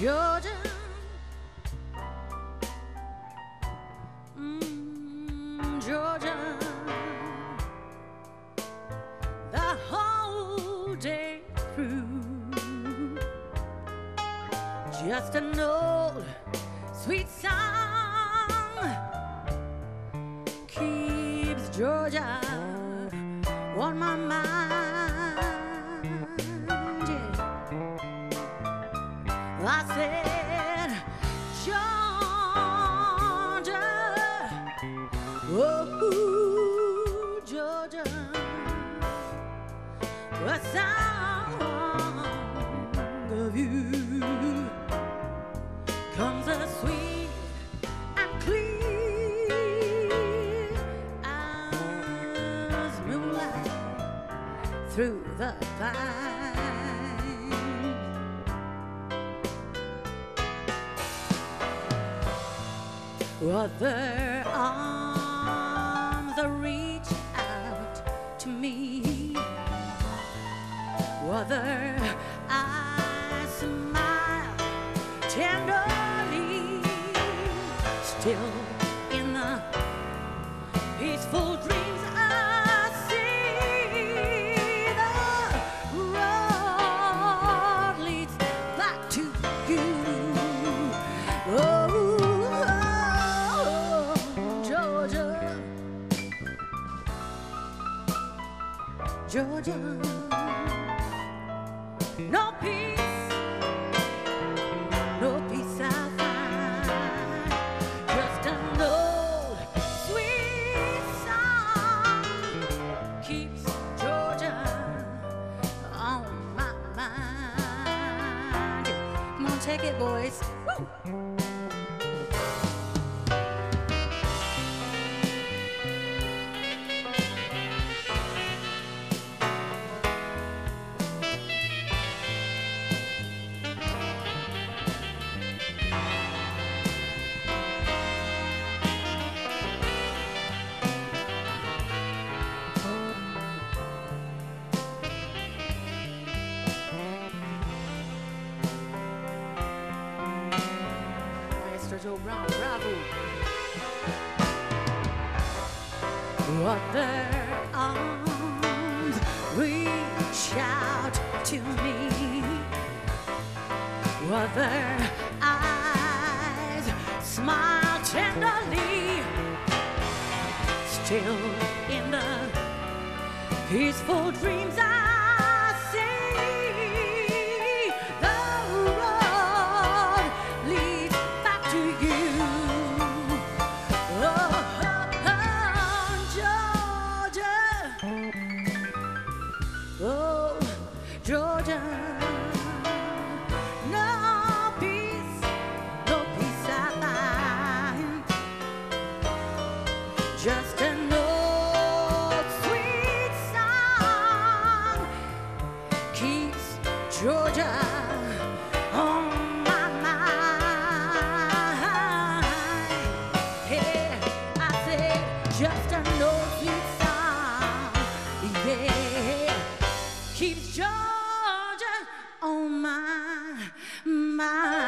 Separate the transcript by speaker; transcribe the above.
Speaker 1: Georgia. Mm, Georgia. The whole day through. Just an old sweet song keeps Georgia on my mind. Other arms that reach out to me. Other I smile tenderly. Still in the peaceful dreams I see. The road leads back to you. Oh, Georgia, Georgia, no peace, no peace I find. Just an old sweet song keeps Georgia on my mind. Come on, take it, boys. Woo! Joe Brown, bravo. Other arms reach out to me. Other eyes smile tenderly. Still in the peaceful dreams I Georgia. No peace, no peace I find. Just an old sweet song keeps Georgia on just an my